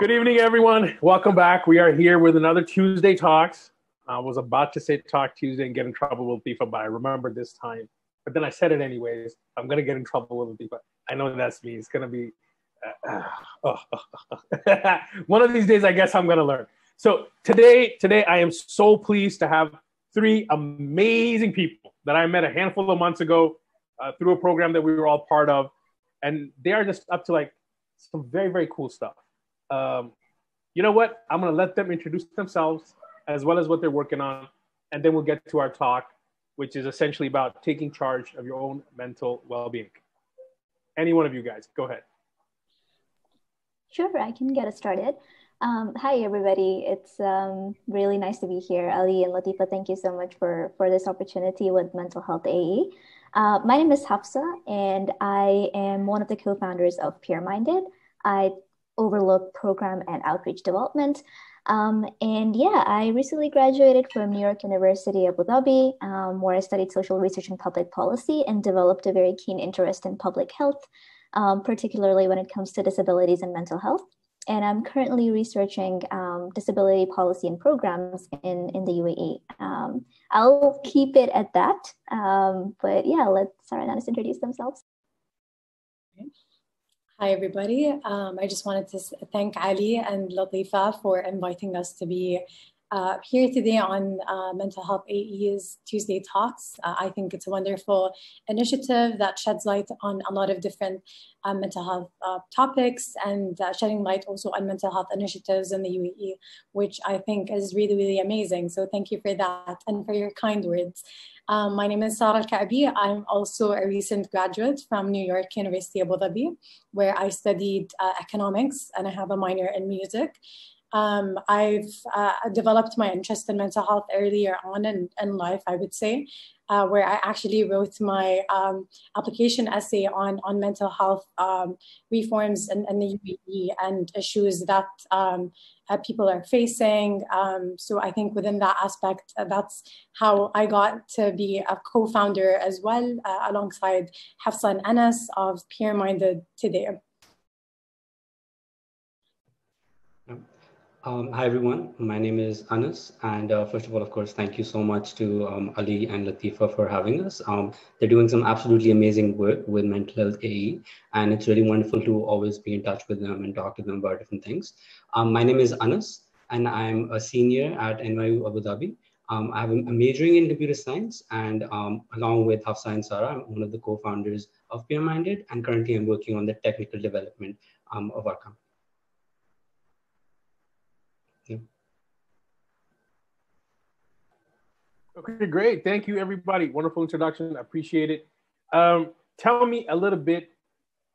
Good evening, everyone. Welcome back. We are here with another Tuesday Talks. I was about to say Talk Tuesday and get in trouble with FIFA, but I remembered this time. But then I said it anyways. I'm going to get in trouble with FIFA. I know that's me. It's going to be uh, oh, one of these days, I guess I'm going to learn. So today, today I am so pleased to have three amazing people that I met a handful of months ago uh, through a program that we were all part of, and they are just up to like some very very cool stuff. Um, you know what? I'm gonna let them introduce themselves as well as what they're working on, and then we'll get to our talk, which is essentially about taking charge of your own mental well-being. Any one of you guys, go ahead. Sure, I can get us started. Um, hi, everybody. It's um, really nice to be here. Ali and Latifa, thank you so much for, for this opportunity with Mental Health AE. Uh, my name is Hafsa, and I am one of the co founders of Peer Minded. I overlook program and outreach development. Um, and yeah, I recently graduated from New York University Abu Dhabi, um, where I studied social research and public policy and developed a very keen interest in public health, um, particularly when it comes to disabilities and mental health. And I'm currently researching um, disability policy and programs in, in the UAE. Um, I'll keep it at that. Um, but yeah, let Sarah and Anas introduce themselves. Hi, everybody. Um, I just wanted to thank Ali and Latifa for inviting us to be uh, here today on uh, Mental Health AE's Tuesday Talks. Uh, I think it's a wonderful initiative that sheds light on a lot of different uh, mental health uh, topics and uh, shedding light also on mental health initiatives in the UAE, which I think is really, really amazing. So thank you for that and for your kind words. Um, my name is Sarah Al-Ka'bi. I'm also a recent graduate from New York University Abu Dhabi, where I studied economics and I have a minor in music. Um, I've uh, developed my interest in mental health earlier on in, in life, I would say, uh, where I actually wrote my um, application essay on, on mental health um, reforms in, in, the UAE and issues that um, uh, people are facing. Um, so I think within that aspect, uh, that's how I got to be a co-founder as well, uh, alongside Hafsa and Anas of Peer Minded today. Um, hi, everyone. My name is Anas. And uh, first of all, of course, thank you so much to um, Ali and Latifa for having us. Um, they're doing some absolutely amazing work with mental health AE. And it's really wonderful to always be in touch with them and talk to them about different things. Um, my name is Anas, and I'm a senior at NYU Abu Dhabi. Um, I am majoring in computer science, and um, along with Hafsa and Sarah, I'm one of the co-founders of Peer Minded, and currently I'm working on the technical development of our company. Okay, great. Thank you, everybody. Wonderful introduction. I appreciate it. Um, tell me a little bit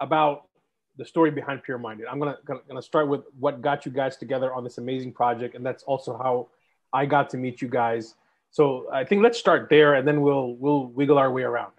about the story behind Peer Minded. I'm gonna, gonna gonna start with what got you guys together on this amazing project, and that's also how I got to meet you guys. So I think let's start there, and then we'll we'll wiggle our way around.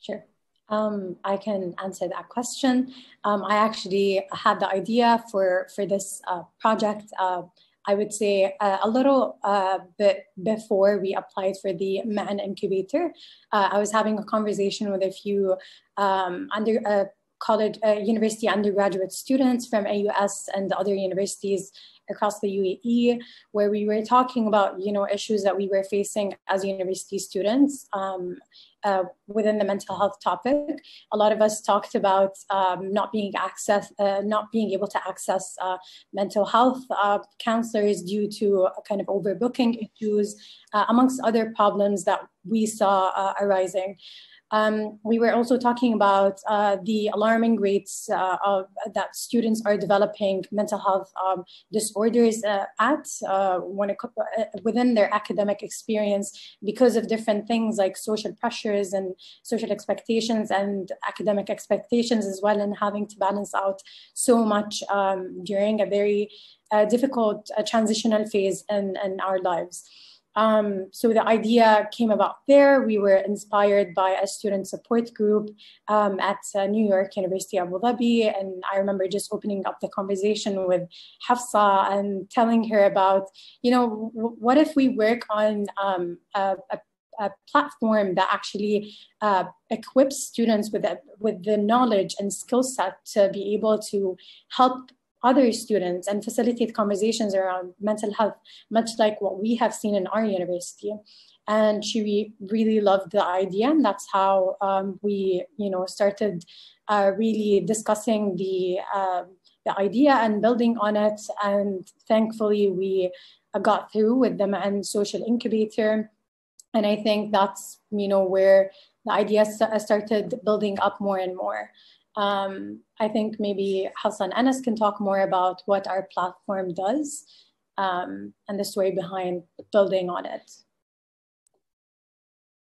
Sure. Um, I can answer that question. Um, I actually had the idea for for this uh, project. Uh, I would say uh, a little uh, bit before we applied for the Ma'an incubator. Uh, I was having a conversation with a few um, under uh, college, uh, university undergraduate students from AUS and other universities across the UAE, where we were talking about you know issues that we were facing as university students um, uh, within the mental health topic. A lot of us talked about um, not being access, uh, not being able to access uh, mental health uh, counselors due to kind of overbooking issues, uh, amongst other problems that we saw uh, arising. Um, we were also talking about uh, the alarming rates uh, of, that students are developing mental health um, disorders uh, at uh, when it, uh, within their academic experience because of different things like social pressures and social expectations and academic expectations as well, and having to balance out so much um, during a very uh, difficult transitional phase in, in our lives. Um, so the idea came about there. We were inspired by a student support group um, at uh, New York University Abu Dhabi. And I remember just opening up the conversation with Hafsa and telling her about, you know, w- what if we work on um, a, a a platform that actually uh, equips students with, with the knowledge and skill set to be able to help other students and facilitate conversations around mental health, much like what we have seen in our university. And she really loved the idea, and that's how um, we, you know, started uh, really discussing the uh, the idea and building on it. And thankfully, we got through with the and Social Incubator. And I think that's you know where the idea started building up more and more. Um, I think maybe Hafsa and Anas can talk more about what our platform does um, and the story behind building on it.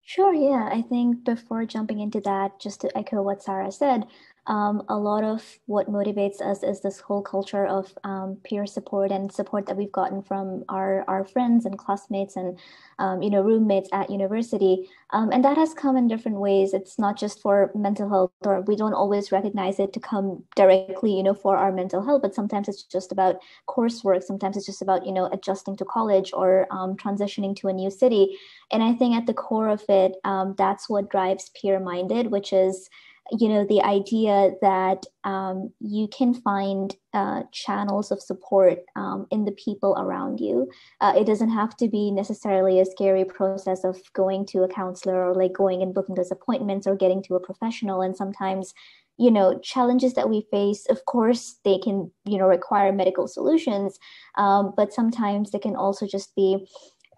Sure, yeah. I think before jumping into that, just to echo what Sarah said, um, a lot of what motivates us is this whole culture of um, peer support and support that we've gotten from our, our friends and classmates and um, you know roommates at university. Um, and that has come in different ways. It's not just for mental health or we don't always recognize it to come directly you know for our mental health but sometimes it's just about coursework. Sometimes it's just about you know adjusting to college or um, transitioning to a new city. And i think at the core of it um, that's what drives peer minded which is you know the idea that um, you can find uh, channels of support um, in the people around you. Uh, it doesn't have to be necessarily a scary process of going to a counselor or like going and booking those appointments or getting to a professional. And sometimes you know challenges that we face of course they can you know require medical solutions um, but sometimes they can also just be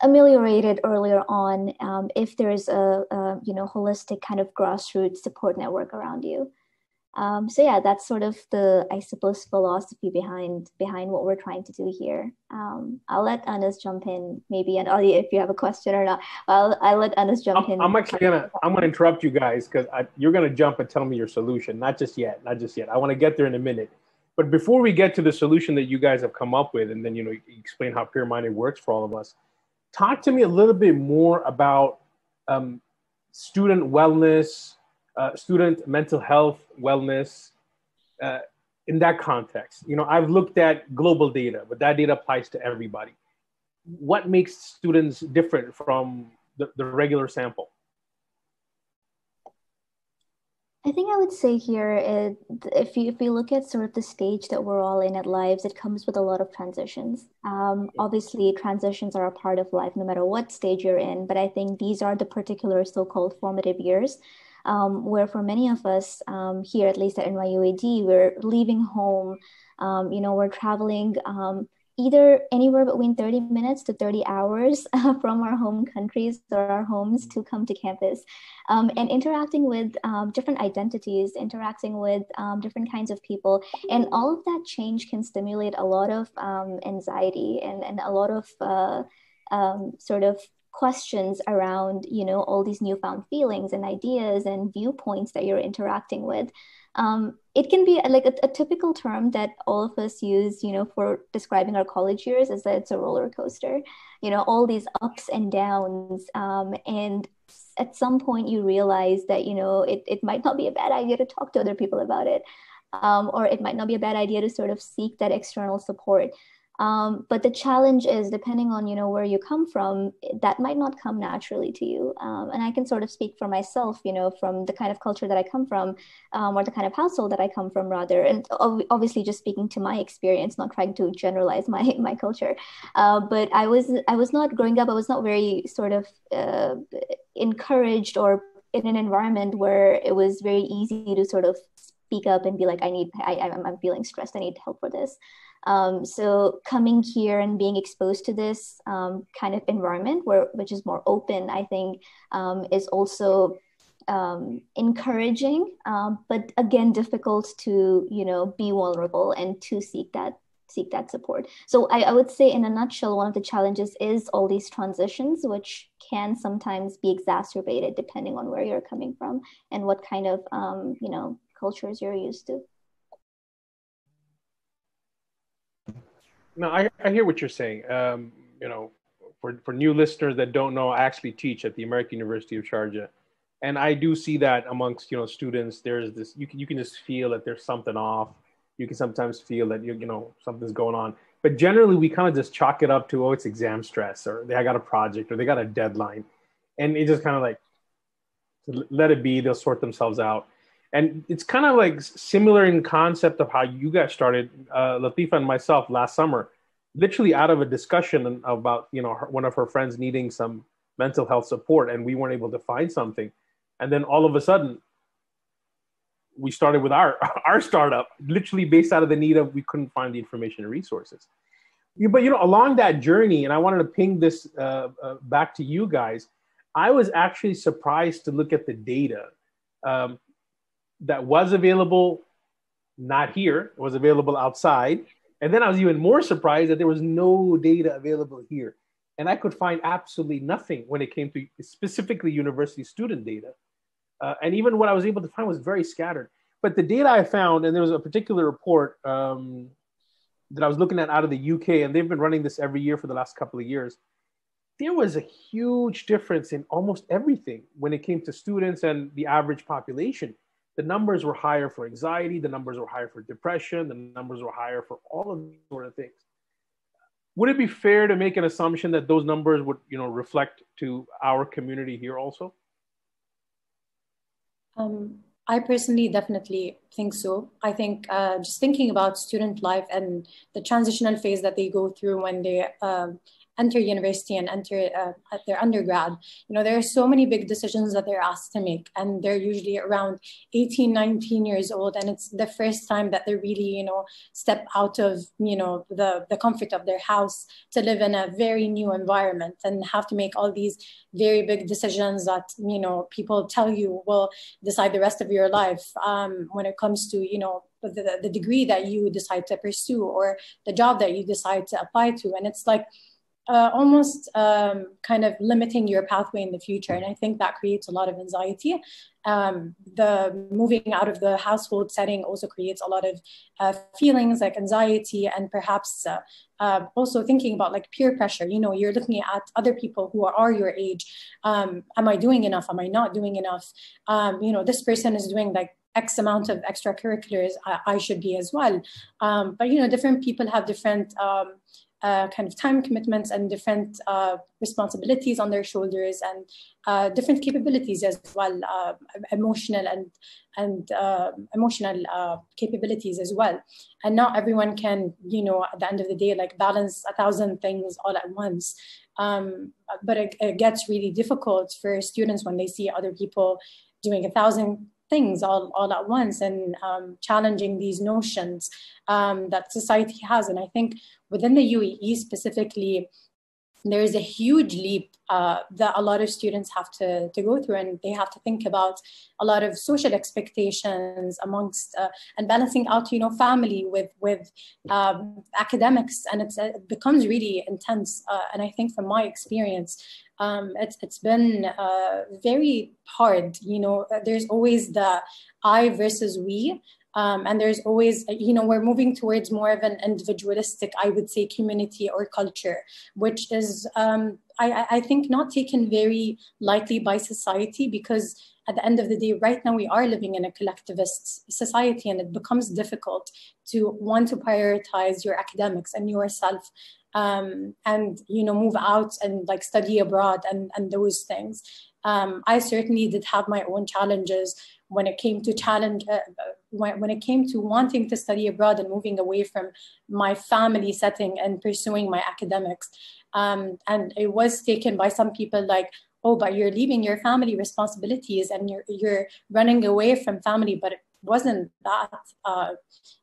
ameliorated earlier on um, if there's a, a, you know holistic kind of grassroots support network around you. Um, so yeah that's sort of the i suppose philosophy behind behind what we're trying to do here. Um, i'll let anas jump in maybe and ali if you have a question or not. I'll, I'll let anas jump I'm, in. I'm actually gonna i'm gonna interrupt you guys because you're gonna jump and tell me your solution. Not just yet not just yet. I want to get there in a minute. But before we get to the solution that you guys have come up with and then you know explain how peer minded works for all of us talk to me a little bit more about um, student wellness, uh, student mental health wellness uh, in that context. You know, I've looked at global data, but that data applies to everybody. What makes students different from the, the regular sample? I think I would say here, it, if you if you look at sort of the stage that we're all in at lives, it comes with a lot of transitions. Um, obviously, transitions are a part of life, no matter what stage you're in. But I think these are the particular so-called formative years, um, where for many of us um, here, at least at NYUAD, we're leaving home. Um, you know, we're traveling um, either anywhere between 30 minutes to 30 hours uh, from our home countries or our homes to come to campus. Um, and interacting with um, different identities interacting with um, different kinds of people. And all of that change can stimulate a lot of um, anxiety and, and a lot of uh, um, sort of questions around you know all these newfound feelings and ideas and viewpoints that you're interacting with um, it can be like a, a, typical term that all of us use, you know, for describing our college years is that it's a roller coaster, you know, all these ups and downs. Um, and at some point you realize that, you know, it, it might not be a bad idea to talk to other people about it. Um, or it might not be a bad idea to sort of seek that external support. Um, but the challenge is depending on you know where you come from that might not come naturally to you. Um, and i can sort of speak for myself you know from the kind of culture that i come from um, or the kind of household that i come from rather. And obviously just speaking to my experience not trying to generalize my my culture. Uh, but i was i was not growing up i was not very sort of uh, encouraged or in an environment where it was very easy to sort of speak up and be like i need i i'm feeling stressed. I need help for this um, so coming here and being exposed to this um, kind of environment where which is more open, I think, um, is also um, encouraging, um, but again difficult to you know be vulnerable and to seek that seek that support. So I, I, would say, in a nutshell, one of the challenges is all these transitions, which can sometimes be exacerbated depending on where you're coming from and what kind of um, you know cultures you're used to. No, I, I hear what you're saying. Um, you know, for, for new listeners that don't know, I actually teach at the American University of Sharjah. And I do see that amongst, you know, students, there's this, you can, you can just feel that there's something off. You can sometimes feel that, you, you know, something's going on. But generally, we kind of just chalk it up to, oh, it's exam stress or they got a project or they got a deadline. And it just kind of like, let it be, they'll sort themselves out and it's kind of like similar in concept of how you guys started, uh, Latifa and myself last summer, literally out of a discussion about you know her, one of her friends needing some mental health support, and we weren't able to find something, and then all of a sudden we started with our our startup, literally based out of the need of we couldn't find the information and resources. But you know, along that journey, and I wanted to ping this uh, uh, back to you guys. I was actually surprised to look at the data um, that was available, not here, it was available outside. And then I was even more surprised that there was no data available here. And I could find absolutely nothing when it came to specifically university student data. Uh, and even what I was able to find was very scattered. But the data I found, and there was a particular report um, that I was looking at out of the UK, and they've been running this every year for the last couple of years. There was a huge difference in almost everything when it came to students and the average population. The numbers were higher for anxiety, the numbers were higher for depression, the numbers were higher for all of these sort of things. Would it be fair to make an assumption that those numbers would, you know, reflect to our community here also? Um, I personally definitely think so. I think uh, just thinking about student life and the transitional phase that they go through when they uh, enter university and enter uh, at their undergrad. You know there are so many big decisions that they're asked to make and they're usually around 18 19 years old and it's the first time that they really you know step out of you know the the comfort of their house to live in a very new environment and have to make all these very big decisions that you know people tell you will decide the rest of your life um, when it comes to you know the, the degree that you decide to pursue or the job that you decide to apply to. And it's like uh, almost um, kind of limiting your pathway in the future. And I think that creates a lot of anxiety. Um, the moving out of the household setting also creates a lot of uh, feelings like anxiety and perhaps uh, uh also thinking about like peer pressure. You know, you're looking at other people who are your age. Um, am I doing enough? Am I not doing enough? Um, you know, this person is doing like X amount of extracurriculars, I, I should be as well. Um, but you know, different people have different um, uh, kind of time commitments and different uh, responsibilities on their shoulders and uh, different capabilities as well, uh, emotional and and uh, emotional capabilities as well. And not everyone can, you know, at the end of the day, like balance a thousand things all at once. Um, but it, it gets really difficult for students when they see other people doing a thousand things all, all at once and um, challenging these notions um, that society has. And I think within the UAE specifically, there is a huge leap uh, that a lot of students have to, to go through and they have to think about a lot of social expectations amongst uh, and balancing out you know family with with um, academics and it becomes really intense uh, and i think from my experience um, it's, it's been uh, very hard you know there's always the i versus we um, and there's always, you know, we're moving towards more of an individualistic, I would say, community or culture, which is, um, I, I think, not taken very lightly by society because at the end of the day, right now we are living in a collectivist society and it becomes difficult to want to prioritize your academics and yourself um, and, you know, move out and like study abroad and, and those things. Um, I certainly did have my own challenges when it came to challenge uh, when, when it came to wanting to study abroad and moving away from my family setting and pursuing my academics um, and it was taken by some people like oh but you're leaving your family responsibilities and you're you're running away from family but it wasn't that uh,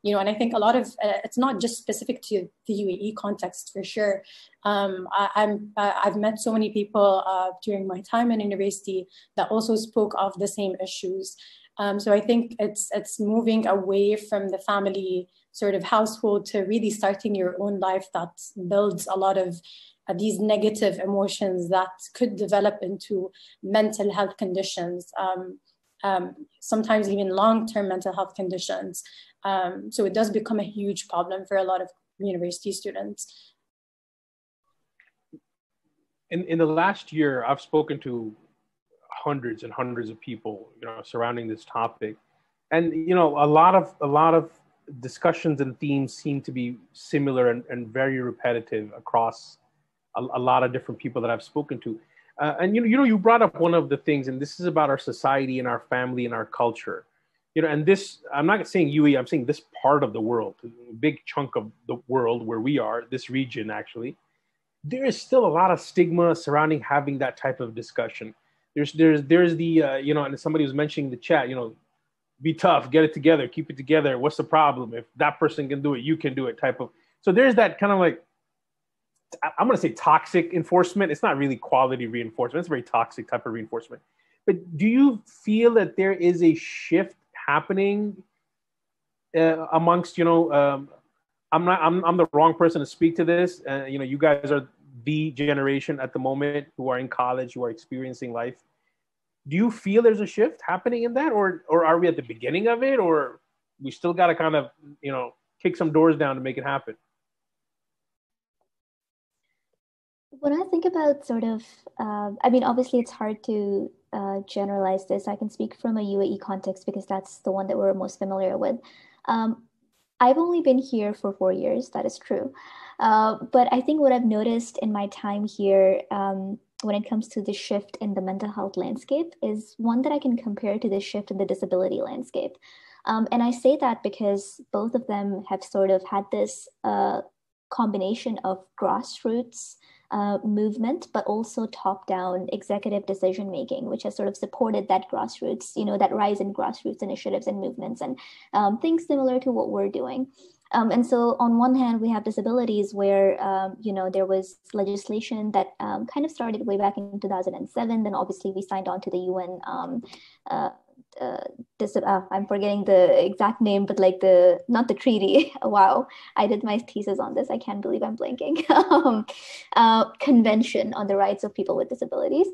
you know and i think a lot of uh, it's not just specific to the uae context for sure. Um, I, am i've met so many people uh, during my time in university that also spoke of the same issues. Um, so i think it's it's moving away from the family sort of household to really starting your own life that builds a lot of these negative emotions that could develop into mental health conditions um, um, sometimes even long-term mental health conditions. Um, so it does become a huge problem for a lot of university students. In, in the last year, I've spoken to hundreds and hundreds of people, you know, surrounding this topic. And, you know, a lot of, a lot of discussions and themes seem to be similar and, and very repetitive across a, a lot of different people that I've spoken to. Uh, and you know, you know, you brought up one of the things, and this is about our society and our family and our culture. you know, and this, I'm not saying UAE, I'm saying this part of the world, big chunk of the world where we are, this region actually, there is still a lot of stigma surrounding having that type of discussion. There's, there's, there's the, uh, you know, and somebody was mentioning the chat, you know, be tough, get it together, keep it together. What's the problem? If that person can do it, you can do it type of. So there's that kind of like, I'm going to say toxic enforcement. It's not really quality reinforcement. It's a very toxic type of reinforcement. But do you feel that there is a shift happening uh, amongst you know um, i'm not I'm, I'm the wrong person to speak to this uh, you know you guys are the generation at the moment who are in college who are experiencing life do you feel there's a shift happening in that or or are we at the beginning of it or we still got to kind of you know kick some doors down to make it happen when i think about sort of uh, i mean obviously it's hard to uh, generalize this. I can speak from a UAE context because that's the one that we're most familiar with. Um, I've only been here for four years, that is true. Uh, but I think what I've noticed in my time here um, when it comes to the shift in the mental health landscape is one that I can compare to the shift in the disability landscape. Um, and I say that because both of them have sort of had this uh, combination of grassroots uh, movement, but also top-down executive decision making, which has sort of supported that grassroots, you know, that rise in grassroots initiatives and movements and um, things similar to what we're doing. Um, and so, on one hand, we have disabilities where um, you know there was legislation that um, kind of started way back in 2007. Then, obviously, we signed on to the UN um, uh, uh, this, uh, I'm forgetting the exact name, but like the not the treaty. wow, I did my thesis on this. I can't believe I'm blanking. um, uh, convention on the rights of people with disabilities.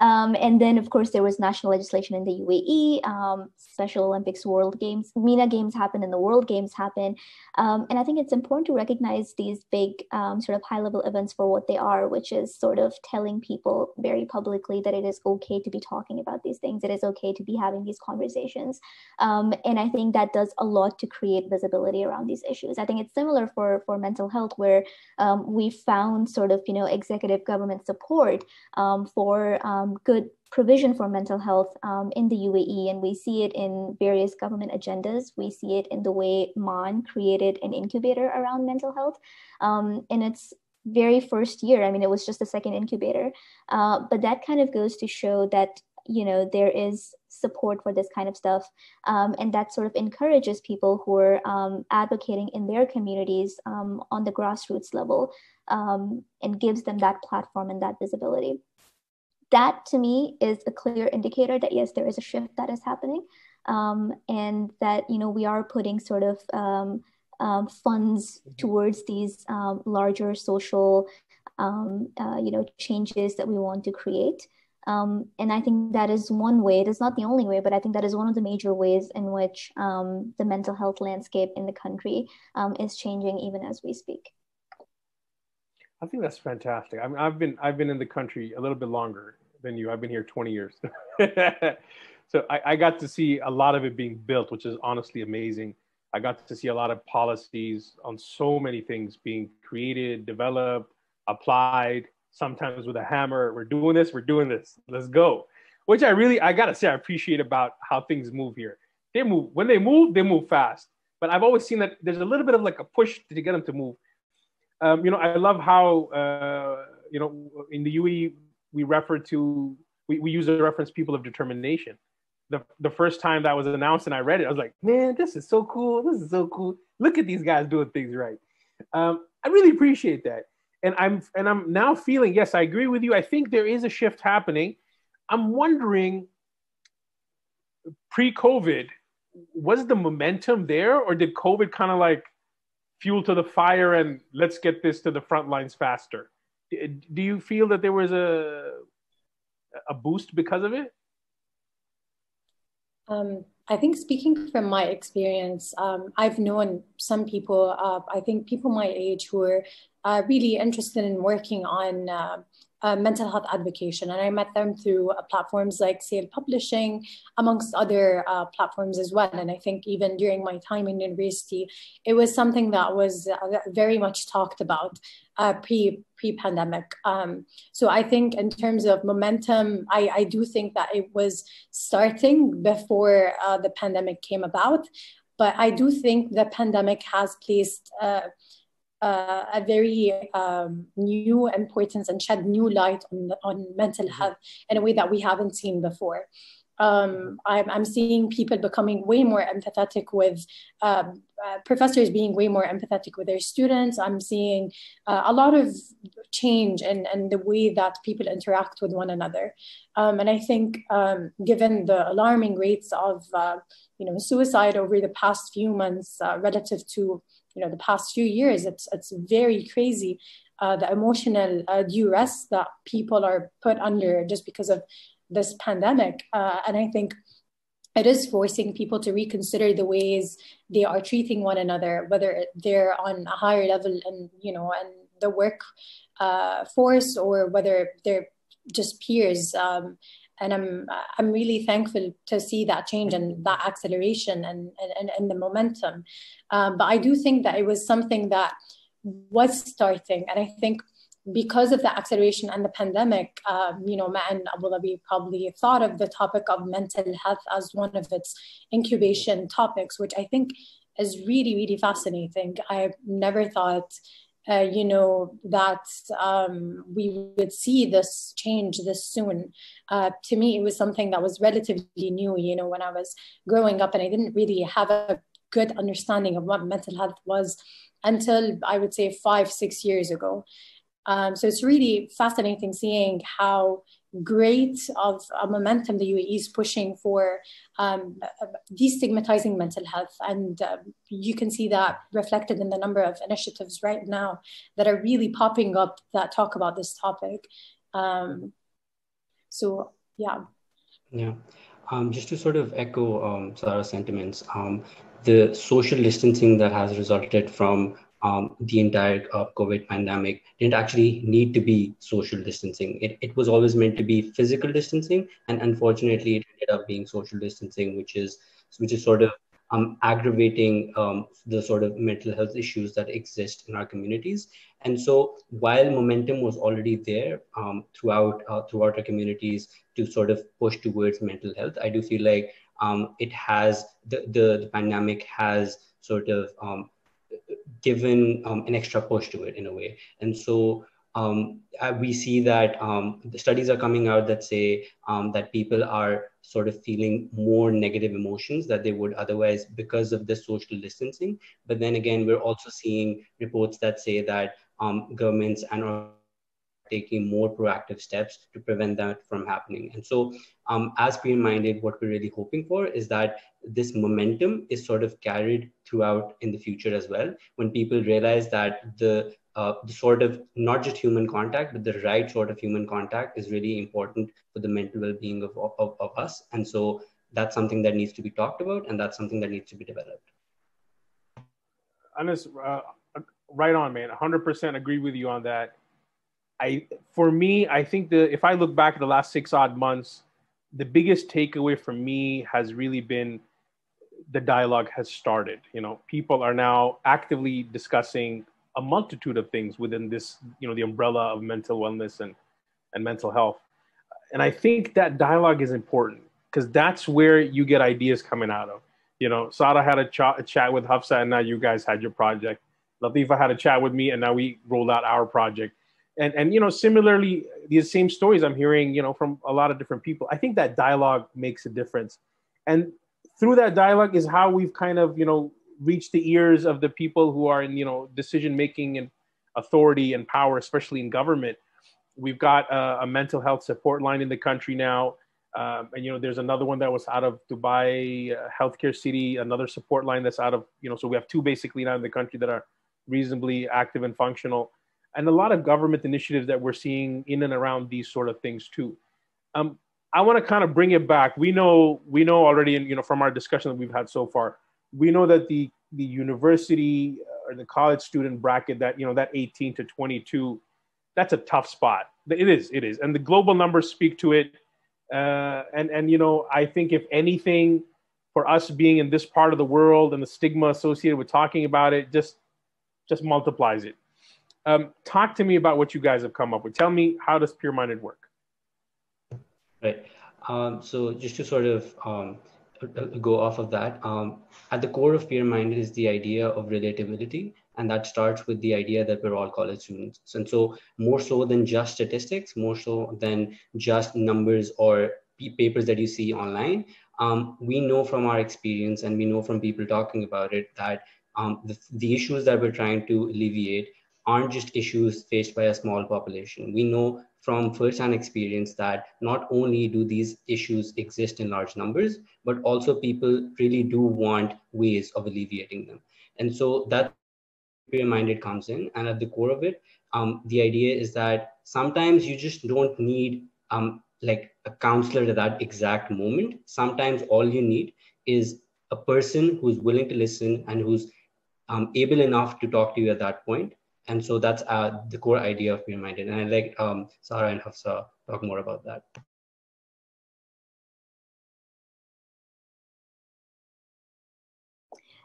Um, and then, of course, there was national legislation in the UAE, um, Special Olympics, World Games, MENA Games happen, and the World Games happen. Um, and I think it's important to recognize these big, um, sort of high level events for what they are, which is sort of telling people very publicly that it is okay to be talking about these things, it is okay to be having these conversations. Um, and I think that does a lot to create visibility around these issues. I think it's similar for, for mental health, where um, we found sort of, you know, executive government support for um, good provision for mental health um, in the UAE, and we see it in various government agendas. We see it in the way Ma'an created an incubator around mental health um, in its very first year. I mean, it was just the second incubator, uh, but that kind of goes to show that you know there is support for this kind of stuff um, and that sort of encourages people who are um, advocating in their communities um, on the grassroots level um, and gives them that platform and that visibility that to me is a clear indicator that yes, there is a shift that is happening, um, and that you know we are putting sort of um, um, funds towards these um, larger social um, uh, you know changes that we want to create. Um, and I think that is one way. It is not the only way, but I think that is one of the major ways in which the mental health landscape in the country is changing even as we speak. I think that's fantastic. I mean, I've been I've been in the country a little bit longer than you. I've been here 20 years, so I, I, got to see a lot of it being built, which is honestly amazing. I got to see a lot of policies on so many things being created, developed, applied. Sometimes with a hammer, we're doing this, we're doing this, let's go. Which I really, I gotta say, I appreciate about how things move here. They move when they move, they move fast. But I've always seen that there's a little bit of like a push to get them to move um, you know, I love how, uh, you know, in the UAE, we refer to, we, we use the reference people of determination. The, the first time that was announced and I read it, I was like, man, this is so cool. This is so cool. Look at these guys doing things right. Um, I really appreciate that. And I'm, and I'm now feeling, yes, I agree with you. I think there is a shift happening. I'm wondering, pre-COVID, was the momentum there or did COVID kind of like fuel to the fire and let's get this to the front lines faster. Do you feel that there was a a boost because of it? Um, I think speaking from my experience, um, I've known some people, uh, I think people my age who are uh, really interested in working on uh, uh, mental health advocacy. And I met them through uh, platforms like Sale Publishing, amongst other uh, platforms as well. And I think even during my time in university, it was something that was uh, very much talked about pre pre pandemic. Um, so I think in terms of momentum, I, I do think that it was starting before the pandemic came about. But I do think the pandemic has placed uh, a very um, new importance and shed new light on, on mental mm-hmm. health in a way that we haven't seen before. Um, I'm, I'm, seeing people becoming way more empathetic with um, uh, professors being way more empathetic with their students. I'm seeing uh, a lot of change in, in the way that people interact with one another. Um, and I think um, given the alarming rates of uh, you know, suicide over the past few months uh, relative to you know the past few years it's it's very crazy uh, the emotional uh, duress that people are put under just because of this pandemic. Uh, and i think it is forcing people to reconsider the ways they are treating one another whether they're on a higher level and you know and the work uh, force or whether they're just peers. Um, and I'm I'm really thankful to see that change and that acceleration and and, and the momentum. Um, but I do think that it was something that was starting, and I think because of the acceleration and the pandemic, um, you know, Ma'an Abu Dhabi probably thought of the topic of mental health as one of its incubation topics, which I think is really, really fascinating. I never thought uh, you know, that um, we would see this change this soon. Uh, to me, it was something that was relatively new, you know, when I was growing up and I didn't really have a good understanding of what mental health was until I would say five, six years ago. Um, so it's really fascinating seeing how great of a momentum the UAE is pushing for um, destigmatizing mental health. And uh, you can see that reflected in the number of initiatives right now that are really popping up that talk about this topic. Um, so, yeah. Yeah. Um, just to sort of echo um, Sarah's sentiments, um, the social distancing that has resulted from um, the entire uh, COVID pandemic didn't actually need to be social distancing. It, it was always meant to be physical distancing, and unfortunately, it ended up being social distancing, which is which is sort of um, aggravating um, the sort of mental health issues that exist in our communities. And so, while momentum was already there um, throughout uh, throughout our communities to sort of push towards mental health, I do feel like um, it has the, the, the pandemic has sort of um, given um, an extra push to it in a way. And so um, uh, we see that um, the studies are coming out that say um, that people are sort of feeling more negative emotions that they would otherwise because of the social distancing. But then again, we're also seeing reports that say that um, governments and taking more proactive steps to prevent that from happening. And so, um, as Peer Minded, what we're really hoping for is that this momentum is sort of carried throughout in the future as well. When people realize that the uh, the sort of not just human contact, but the right sort of human contact is really important for the mental well-being of, of, of us. And so that's something that needs to be talked about, and that's something that needs to be developed. Anas, uh, right on, man. 100% agree with you on that. I for me, I think the if I look back at the last six odd months, the biggest takeaway for me has really been the dialogue has started. You know, people are now actively discussing a multitude of things within this, you know, the umbrella of mental wellness and and mental health. And I think that dialogue is important because that's where you get ideas coming out of. You know, Sarah had a, ch- a chat with Hafsa, and now you guys had your project. Latifa had a chat with me, and now we rolled out our project and and you know similarly these same stories i'm hearing you know from a lot of different people i think that dialogue makes a difference. And through that dialogue is how we've kind of you know reached the ears of the people who are in you know decision making and authority and power especially in government. We've got a, a mental health support line in the country now. Um, and you know there's another one that was out of dubai uh, healthcare city another support line that's out of you know so we have two basically now in the country that are reasonably active and functional and a lot of government initiatives that we're seeing in and around these sort of things too. Um, I want to kind of bring it back. We know we know already, you know, from our discussion that we've had so far, we know that the the university or the college student bracket that you know that 18 to 22 that's a tough spot it is it is and the global numbers speak to it uh, and and you know i think if anything for us being in this part of the world and the stigma associated with talking about it just just multiplies it um, talk to me about what you guys have come up with. Tell me how does peer minded work? Right. Um, so just to sort of um, go off of that um, at the core of peer minded is the idea of relatability and that starts with the idea that we're all college students. And so more so than just statistics more so than just numbers or papers that you see online um, we know from our experience and we know from people talking about it that um, the, the issues that we're trying to alleviate aren't just issues faced by a small population we know from first-hand experience that not only do these issues exist in large numbers, but also people really do want ways of alleviating them. And so that peer-minded comes in, and at the core of it, um, the idea is that sometimes you just don't need um, like a counselor at that exact moment. Sometimes all you need is a person who's willing to listen and who's um, able enough to talk to you at that point and so that's uh, the core idea of peer minded. And i like um, sarah and hafsa talk more about that.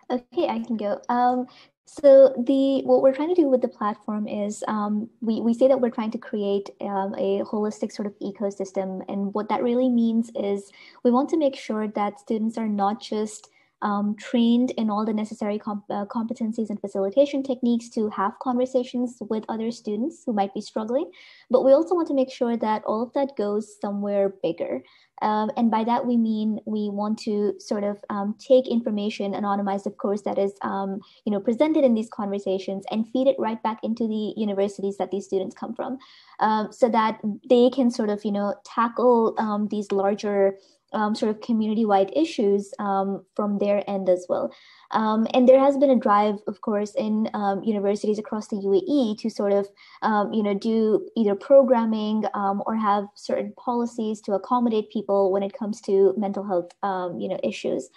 Okay i can go. Um, so the what we're trying to do with the platform is um, we, we say that we're trying to create um, a holistic sort of ecosystem. And what that really means is we want to make sure that students are not just um, trained in all the necessary comp- uh, competencies and facilitation techniques to have conversations with other students who might be struggling. But we also want to make sure that all of that goes somewhere bigger. Um, and by that, we mean we want to sort of um, take information, anonymized, of course, that is, um, you know, presented in these conversations and feed it right back into the universities that these students come from, um, so that they can sort of, you know, tackle um, these larger um, sort of community-wide issues um, from their end as well. Um, and there has been a drive, of course, in um, universities across the UAE to sort of, um, you know, do either programming um, or have certain policies to accommodate people when it comes to mental health, you know, issues.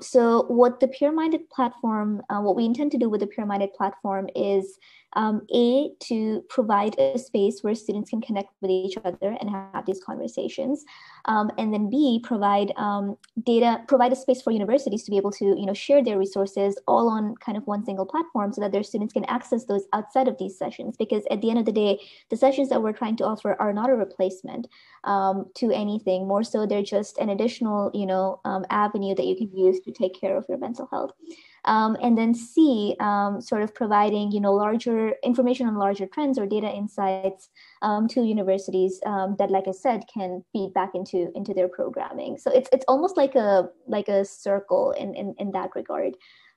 so what the Peer Minded platform, uh, what we intend to do with the Peer Minded platform is um, A, to provide a space where students can connect with each other and have these conversations. Um, and then B, provide um, data, provide a space for universities to be able to you know, share their resources all on kind of one single platform so that their students can access those outside of these sessions. Because at the end of the day, the sessions that we're trying to offer are not a replacement um, to anything. More so, they're just an additional you know, um, avenue that you can use to take care of your mental health. Um, and then C, um, sort of providing you know larger information on larger trends or data insights um, to universities um, that, like I said, can feed back into into their programming. So it's it's almost like a like a circle in in, in that regard.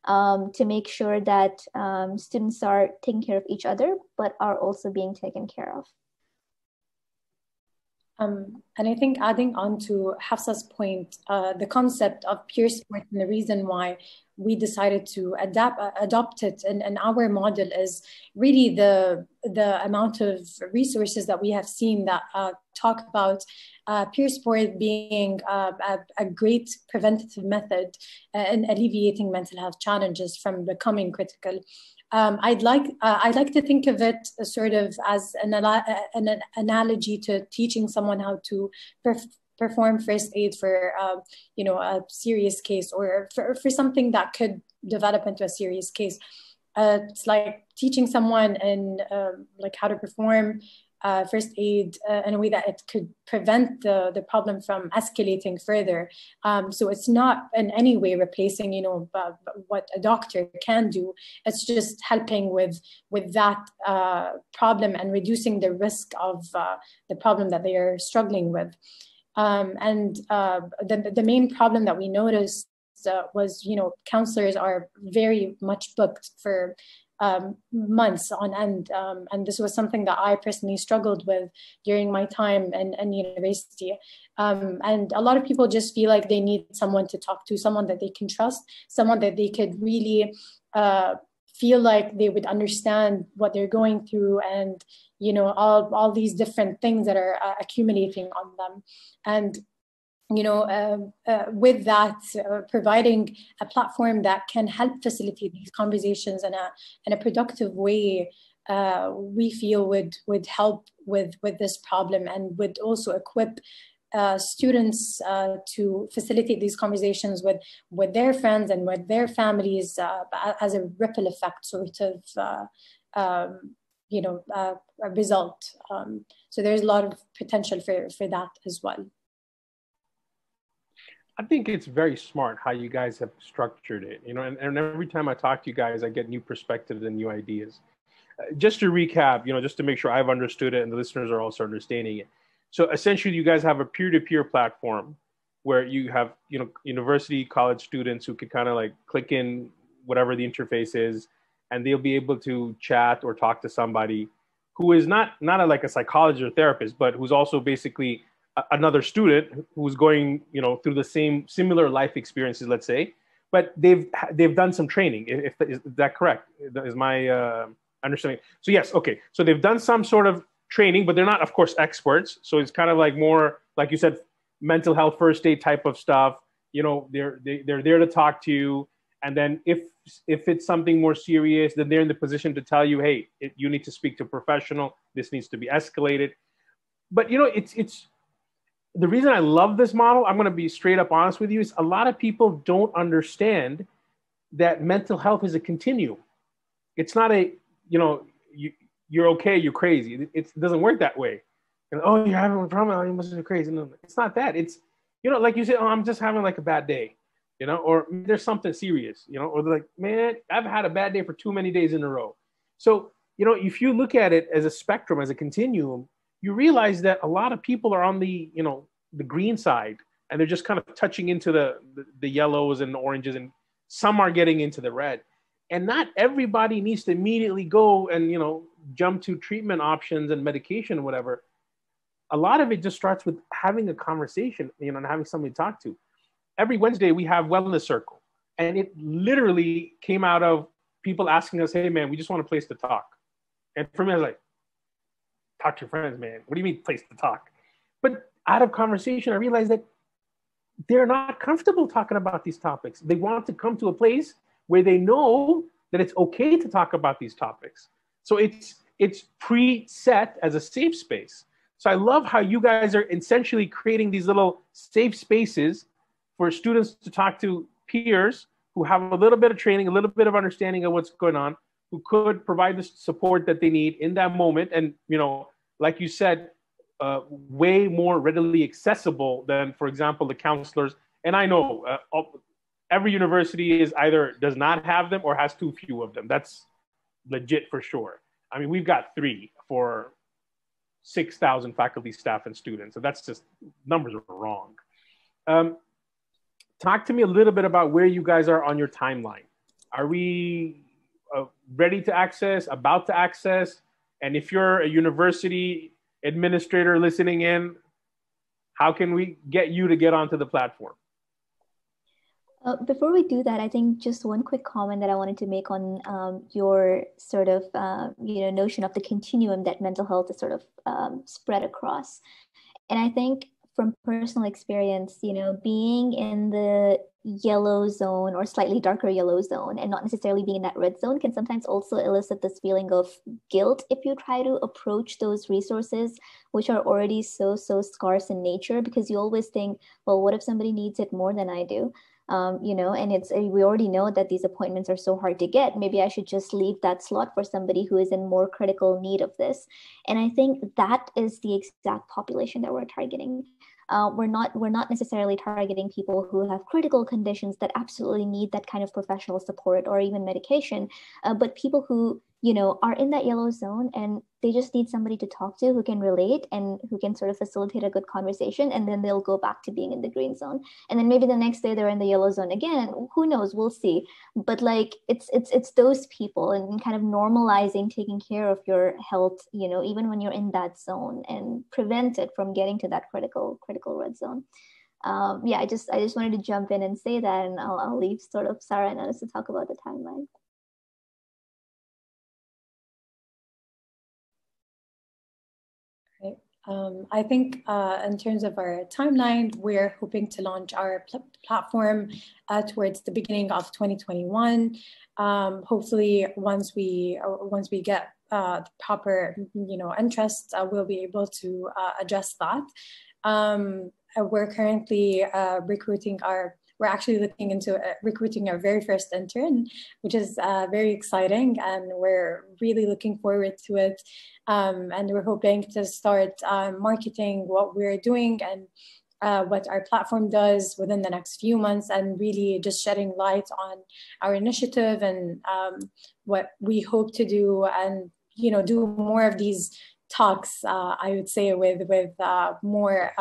Um, to make sure that um, students are taking care of each other, but are also being taken care of. Um, and I think adding on to Hafsa's point, uh, the concept of peer support and the reason why we decided to adapt uh, adopt it. And, in our model is really the the amount of resources that we have seen that uh, talk about uh, peer support being uh, a, a, great preventative method uh, in alleviating mental health challenges from becoming critical. Um, I'd like uh, I'd like to think of it sort of as an, an analogy to teaching someone how to perf- perform first aid for uh, you know a serious case or for, for something that could develop into a serious case. Uh, it's like teaching someone in um, like how to perform uh, first aid uh, in a way that it could prevent the, the problem from escalating further. Um, so it's not in any way replacing, you know, uh, what a doctor can do. It's just helping with with that uh, problem and reducing the risk of uh, the problem that they are struggling with. Um, and uh, the the main problem that we noticed was, you know, counselors are very much booked for um, months on end. Um, and this was something that I personally struggled with during my time in, in university. Um, and a lot of people just feel like they need someone to talk to, someone that they can trust, someone that they could really uh, feel like they would understand what they're going through and you know all, all these different things that are uh, accumulating on them and you know, uh, uh, with that, uh, providing a platform that can help facilitate these conversations in a in a productive way, uh, we feel would would help with with this problem and would also equip uh, students uh, to facilitate these conversations with with their friends and with their families as a ripple effect sort of. Um, you know, a result. Um, so there's a lot of potential for, for that as well. I think it's very smart how you guys have structured it. You know, and, and every time I talk to you guys, I get new perspectives and new ideas. Uh, just to recap, you know, just to make sure I've understood it and the listeners are also understanding it. So essentially, you guys have a peer-to-peer platform where you have, you know, university college students who could kind of like click in whatever the interface is, and they'll be able to chat or talk to somebody who is not not a, like a psychologist or therapist, but who's also basically another student who's going you know through the same similar life experiences let's say. But they've they've done some training if, is that correct? Is my uh, understanding? So yes okay. So they've done some sort of training but they're not of course experts. So it's kind of like more like you said mental health first aid type of stuff. You know they're they, they're there to talk to you. And then if if it's something more serious then they're in the position to tell you hey it, you need to speak to a professional this needs to be escalated but you know it's it's the reason I love this model, I'm going to be straight up honest with you, is a lot of people don't understand that mental health is a continuum. It's not a, you know, you, you're okay, you're crazy. It, it doesn't work that way. And, oh, you're having a trauma, oh, you must be crazy. No, it's not that. It's, you know, like you said, oh, I'm just having like a bad day, you know, or there's something serious, you know, or they're like, man, I've had a bad day for too many days in a row. So, you know, if you look at it as a spectrum, as a continuum, you realize that a lot of people are on the you know the green side and they're just kind of touching into the, the, the yellows and the oranges and some are getting into the red. And not everybody needs to immediately go and you know jump to treatment options and medication whatever. A lot of it just starts with having a conversation you know and having somebody to talk to every wednesday we have wellness circle and it literally came out of people asking us hey man we just want a place to talk and for me i was like talk to your friends, man. What do you mean place to talk? But out of conversation, I realized that they're not comfortable talking about these topics. They want to come to a place where they know that it's okay to talk about these topics. So it's it's preset as a safe space. So I love how you guys are essentially creating these little safe spaces for students to talk to peers who have a little bit of training, a little bit of understanding of what's going on, who could provide the support that they need in that moment. And, you know, like you said, uh, way more readily accessible than, for example, the counselors. And I know uh, every university is either does not have them or has too few of them. That's legit for sure. I mean, we've got three for 6,000 faculty, staff, and students. So that's just numbers are wrong. Um, talk to me a little bit about where you guys are on your timeline. Are we uh, ready to access, about to access? And if you're a university administrator listening in, how can we get you to get onto the platform? Uh, before we do that, I think just one quick comment that I wanted to make on um, your sort of uh, you know notion of the continuum that mental health is sort of um, spread across, and I think from personal experience, you know, being in the yellow zone or slightly darker yellow zone and not necessarily being in that red zone can sometimes also elicit this feeling of guilt if you try to approach those resources which are already so so scarce in nature because you always think well what if somebody needs it more than i do um, you know and it's we already know that these appointments are so hard to get. Maybe i should just leave that slot for somebody who is in more critical need of this. And i think that is the exact population that we're targeting. Uh, we're not we're not necessarily targeting people who have critical conditions that absolutely need that kind of professional support or even medication uh, but people who you know are in that yellow zone and they just need somebody to talk to who can relate and who can sort of facilitate a good conversation and then they'll go back to being in the green zone. And then maybe the next day they're in the yellow zone again. Who knows? We'll see. But like it's it's it's those people and kind of normalizing taking care of your health you know even when you're in that zone and prevent it from getting to that critical critical red zone. Um, yeah i just i just wanted to jump in and say that and i'll, I'll leave sort of sarah and Anas to talk about the timeline Um, I think uh, in terms of our timeline, we're hoping to launch our pl- platform uh, towards the beginning of 2021. Um, hopefully, once we uh, once we get uh, the proper you know interest, uh, we'll be able to uh, address that. Um, we're currently recruiting our we're actually looking into uh, recruiting our very first intern, which is uh, very exciting, and we're really looking forward to it. Um, and we're hoping to start um, marketing what we're doing and uh, what our platform does within the next few months, and really just shedding light on our initiative and um, what we hope to do, and you know, do more of these talks. Uh, I would say with with uh, more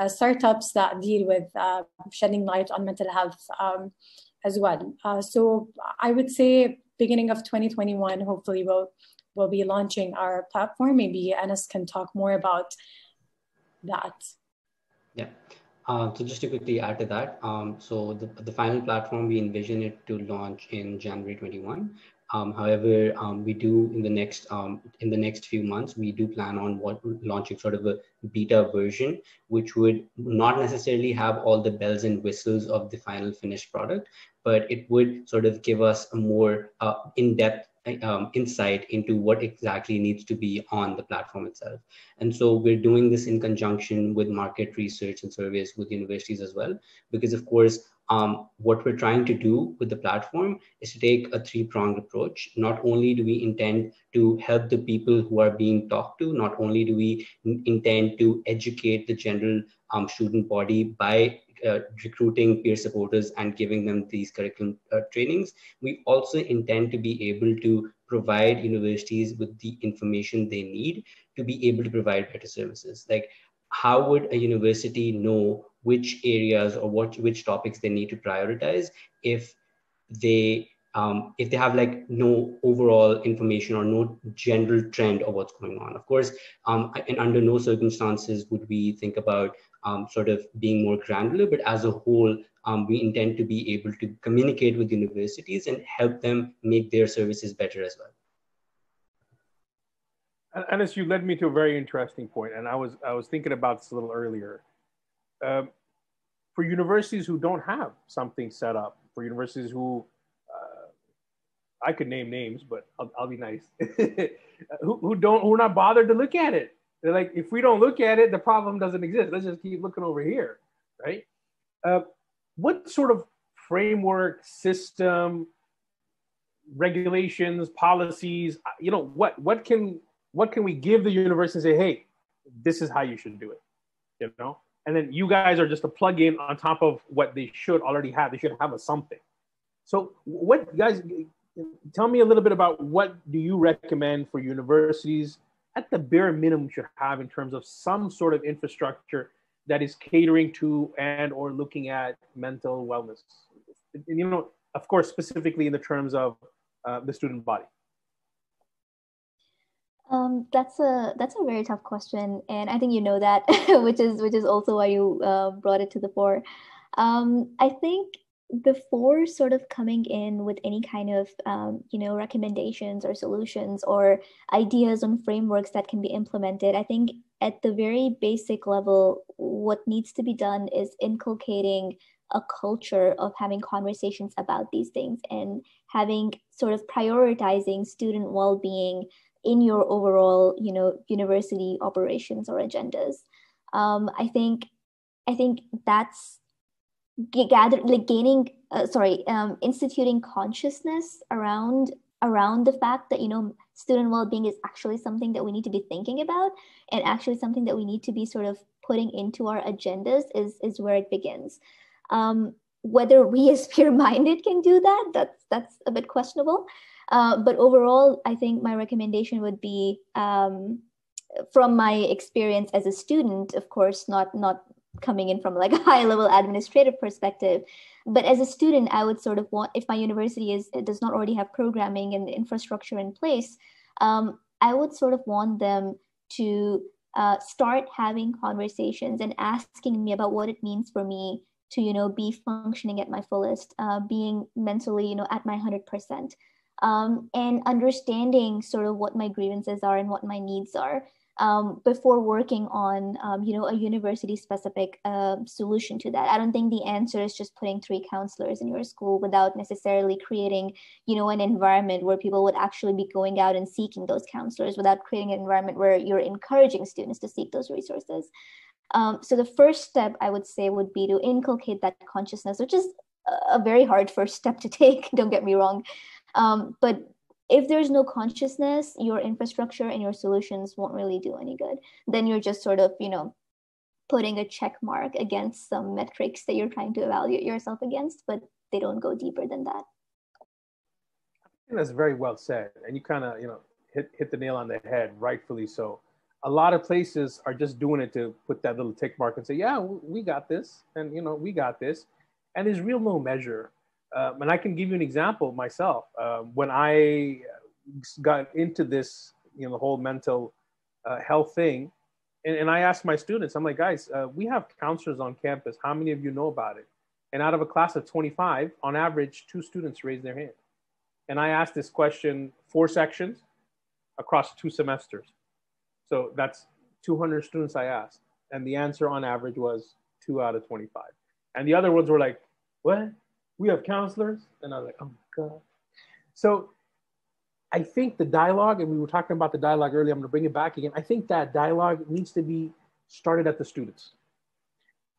uh, startups that deal with uh, shedding light on mental health um, as well. Uh, so I would say beginning of 2021, hopefully we'll we'll be launching our platform. Maybe Anas can talk more about that. Yeah. Uh, so just to quickly add to that, um, so the, the final platform, we envision it to launch in January 21. Um, however, um, we do in the next um, in the next few months, we do plan on what launching sort of a beta version, which would not necessarily have all the bells and whistles of the final finished product, but it would sort of give us a more uh, in-depth um, insight into what exactly needs to be on the platform itself. And so we're doing this in conjunction with market research and surveys with universities as well, because of course, um, what we're trying to do with the platform is to take a three-pronged approach. Not only do we intend to help the people who are being talked to, not only do we intend to educate the general um, student body by uh, recruiting peer supporters and giving them these curriculum uh, trainings, we also intend to be able to provide universities with the information they need to be able to provide better services. Like how would a university know which areas or what which topics they need to prioritize if they um, if they have like no overall information or no general trend of what's going on. Of course, um, and under no circumstances would we think about um, sort of being more granular, but as a whole, um, we intend to be able to communicate with universities and help them make their services better as well. Anas, you led me to a very interesting point, and I was I was thinking about this a little earlier. Um, for universities who don't have something set up, for universities who uh, I could name names, but I'll, I'll be nice, who, who don't who are not bothered to look at it. They're like, if we don't look at it, the problem doesn't exist. Let's just keep looking over here, right? Uh, what sort of framework, system, regulations, policies, you know, what what can what can we give the university and say, hey, this is how you should do it, you know? And then you guys are just a plug in on top of what they should already have. They should have a something. So what guys, tell me a little bit about what do you recommend for universities at the bare minimum should have in terms of some sort of infrastructure that is catering to and or looking at mental wellness you know of course specifically in the terms of uh, the student body um, that's a that's a very tough question, and I think you know that, which is which is also why you uh, brought it to the fore. Um, I think before sort of coming in with any kind of um, you know recommendations or solutions or ideas on frameworks that can be implemented i think at the very basic level what needs to be done is inculcating a culture of having conversations about these things and having sort of prioritizing student well-being in your overall you know university operations or agendas. Um, i think i think that's gather like gaining uh, sorry um, instituting consciousness around around the fact that you know student well-being is actually something that we need to be thinking about and actually something that we need to be sort of putting into our agendas is is where it begins. Um, whether we as peer-minded can do that that's that's a bit questionable uh, but overall i think my recommendation would be um, from my experience as a student of course not not coming in from like a high level administrative perspective but as a student i would sort of want if my university is does not already have programming and infrastructure in place um, i would sort of want them to uh, start having conversations and asking me about what it means for me to you know be functioning at my fullest uh, being mentally you know at my 100% um, and understanding sort of what my grievances are and what my needs are um, before working on um, you know a university specific uh, solution to that. I don't think the answer is just putting three counselors in your school without necessarily creating you know an environment where people would actually be going out and seeking those counselors without creating an environment where you're encouraging students to seek those resources. Um, so the first step i would say would be to inculcate that consciousness which is a very hard first step to take don't get me wrong um, but if there's no consciousness your infrastructure and your solutions won't really do any good. Then you're just sort of you know putting a check mark against some metrics that you're trying to evaluate yourself against but they don't go deeper than that. That's very well said. And you kind of you know hit, hit the nail on the head rightfully so. A lot of places are just doing it to put that little tick mark and say yeah we got this. And you know we got this. And there's real no measure um, and I can give you an example myself. Uh, when I got into this, you know, the whole mental uh, health thing, and, and, I asked my students, I'm like, guys, uh, we have counselors on campus. How many of you know about it? And out of a class of 25, on average, two students raised their hand. And I asked this question four sections across two semesters. So that's 200 students I asked. And the answer on average was two out of 25. And the other ones were like, what? We have counselors. And I was like, oh my God. So I think the dialogue, and we were talking about the dialogue earlier, I'm going to bring it back again. I think that dialogue needs to be started at the students.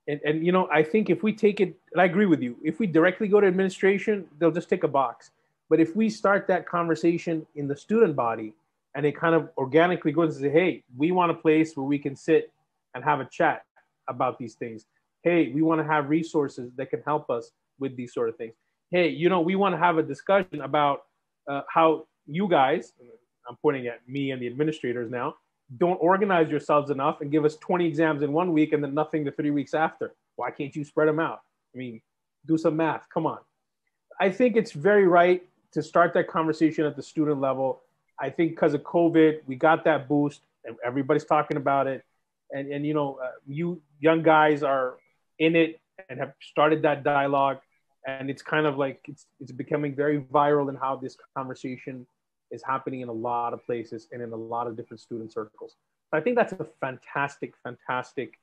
And, and you know, I think if we take it, and I agree with you, if we directly go to administration, they'll just take a box. But if we start that conversation in the student body and it kind of organically goes and say, hey, we want a place where we can sit and have a chat about these things. Hey, we want to have resources that can help us with these sort of things. Hey, you know, we want to have a discussion about uh, how you guys, I'm pointing at me and the administrators now, don't organize yourselves enough and give us 20 exams in one week and then nothing the three weeks after. Why can't you spread them out? I mean, do some math. Come on. I think it's very right to start that conversation at the student level. I think because of COVID, we got that boost and everybody's talking about it. And, and you know, uh, you young guys are in it and have started that dialogue and it's kind of like it's it's becoming very viral in how this conversation is happening in a lot of places and in a lot of different student circles. I think that's a fantastic, fantastic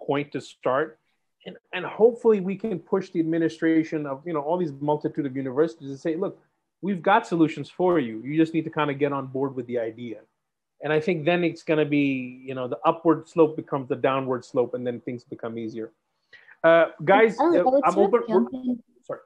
point to start. And, and hopefully we can push the administration of you know all these multitude of universities to say, look, we've got solutions for you. You just need to kind of get on board with the idea. And I think then it's going to be, you know, the upward slope becomes the downward slope, and then things become easier. Uh, guys, oh, I'm open. Sorry.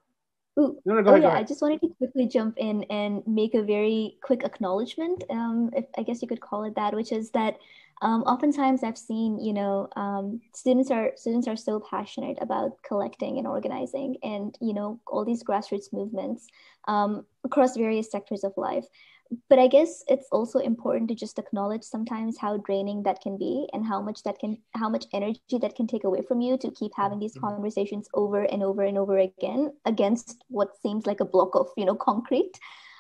Ooh, no, no, go oh, ahead, yeah, go I just wanted to quickly jump in and make a very quick acknowledgement, um, if I guess you could call it that, which is that um, oftentimes I've seen, you know, um, students are students are so passionate about collecting and organizing, and you know, all these grassroots movements um, across various sectors of life but I guess it's also important to just acknowledge sometimes how draining that can be and how much that can how much energy that can take away from you to keep having these mm-hmm. conversations over and over and over again against what seems like a block of you know concrete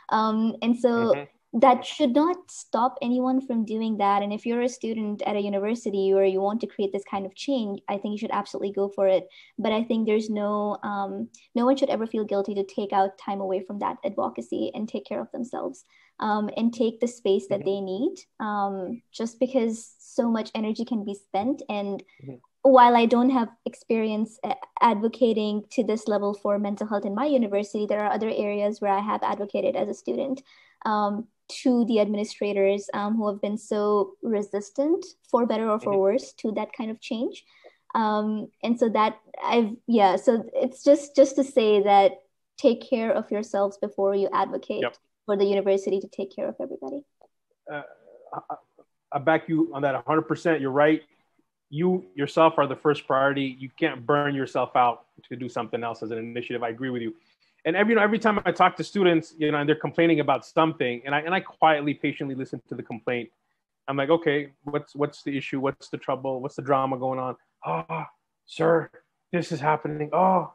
um, and so mm-hmm. that should not stop anyone from doing that and if you're a student at a university or you want to create this kind of change i think you should absolutely go for it but i think there's no um, no one should ever feel guilty to take out time away from that advocacy and take care of themselves um, and take the space that mm-hmm. they need um, just because so much energy can be spent and mm-hmm. while i don't have experience advocating to this level for mental health in my university there are other areas where i have advocated as a student um, to the administrators um, who have been so resistant for better or for mm-hmm. worse to that kind of change um, and so that i've yeah so it's just just to say that take care of yourselves before you advocate yep for the university to take care of everybody. Uh, I, I back you on that 100%. You're right. You yourself are the first priority. You can't burn yourself out to do something else as an initiative. I agree with you. And every you know, every time I talk to students, you know, and they're complaining about something, and I and I quietly, patiently listen to the complaint. I'm like, okay, what's what's the issue? What's the trouble? What's the drama going on? Oh, sir, this is happening. Oh,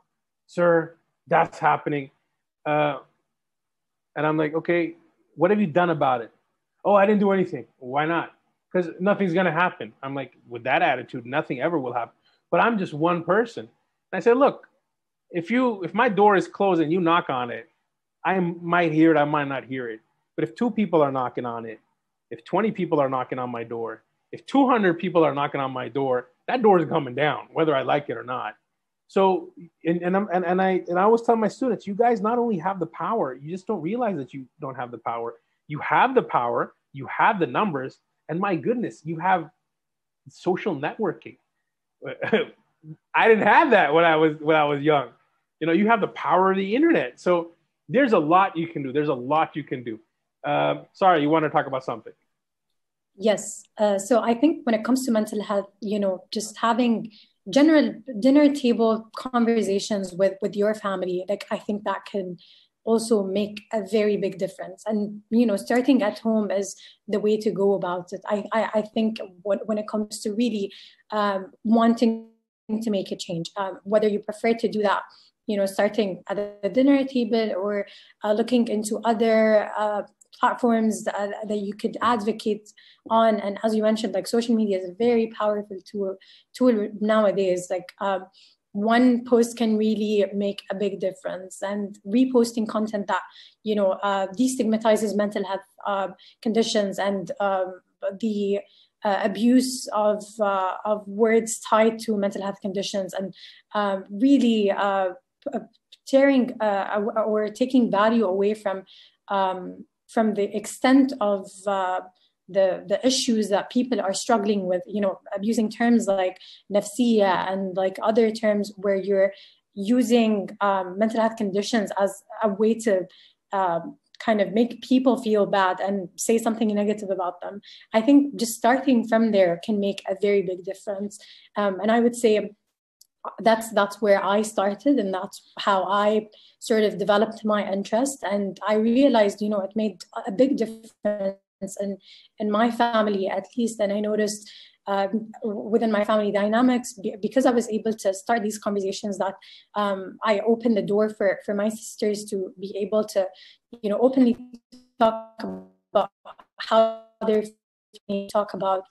sir, that's happening. Uh, and I'm like, okay, what have you done about it? Oh, I didn't do anything. Why not? Because nothing's gonna happen. I'm like, with that attitude, nothing ever will happen. But I'm just one person. And I said, look, if you if my door is closed and you knock on it, I might hear it, I might not hear it. But if two people are knocking on it, if 20 people are knocking on my door, if 200 people are knocking on my door, that door is coming down, whether I like it or not. So, and, and, I'm, and, and I and I always tell my students, you guys not only have the power, you just don't realize that you don't have the power. You have the power, you have the numbers, and my goodness, you have social networking. I didn't have that when I was when I was young. You know, you have the power of the internet. So there's a lot you can do. There's a lot you can do. Uh, sorry, you want to talk about something? Yes. Uh, so I think when it comes to mental health, you know, just having general dinner table conversations with with your family, like I think that can also make a very big difference. And you know, starting at home is the way to go about it. I I, I think when when it comes to really um, wanting to make a change, um, whether you prefer to do that you know, starting at the dinner table or uh, looking into other uh, platforms that, that you could advocate on. And as you mentioned like social media is a very powerful tool tool nowadays. Like um, one post can really make a big difference. And reposting content that you know uh, destigmatizes mental health uh, conditions and um, the uh, abuse of uh, of words tied to mental health conditions and um, really uh, tearing uh, or taking value away from um, from the extent of uh, the the issues that people are struggling with you know abusing terms like nafsiya and like other terms where you're using um, mental health conditions as a way to um, kind of make people feel bad and say something negative about them. I think just starting from there can make a very big difference. Um, and i would say that's that's where I started, and that's how I sort of developed my interest. And I realized, you know, it made a big difference in in my family at least. And I noticed um, within my family dynamics because I was able to start these conversations that um, I opened the door for for my sisters to be able to, you know, openly talk about how they're talk about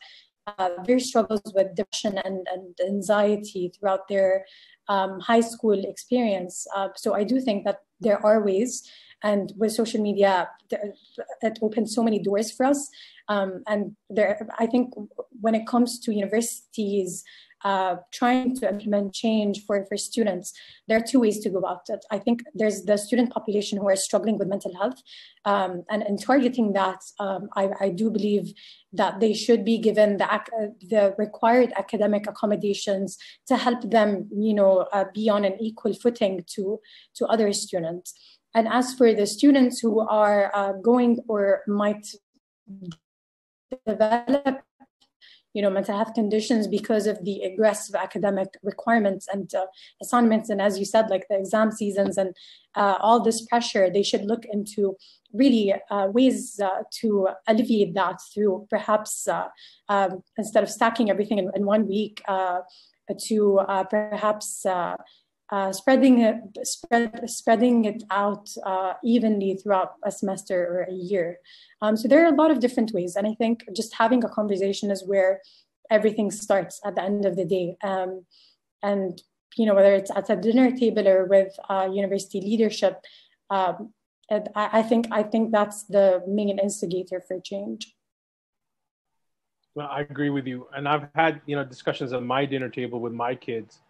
uh, their struggles with depression and, and anxiety throughout their um, high school experience. Uh, so I do think that there are ways, and with social media, it opens so many doors for us. Um, and there, I think when it comes to universities uh, trying to implement change for, for students, there are two ways to go about it. I think there's the student population who are struggling with mental health, um, and in targeting that, um, I, I, do believe that they should be given the, the required academic accommodations to help them, you know, uh, be on an equal footing to, to other students. And as for the students who are uh, going or might develop you know, mental health conditions because of the aggressive academic requirements and uh, assignments. And as you said, like the exam seasons and uh, all this pressure, they should look into really uh, ways uh, to alleviate that through perhaps uh, um, instead of stacking everything in, in one week uh, to perhaps uh, spreading it, spread, spreading it out uh, evenly throughout a semester or a year. Um, so there are a lot of different ways, and I think just having a conversation is where everything starts at the end of the day. Um, and you know whether it's at a dinner table or with uh, university leadership, um, I, I think I think that's the main instigator for change. Well, I agree with you, and I've had you know discussions at my dinner table with my kids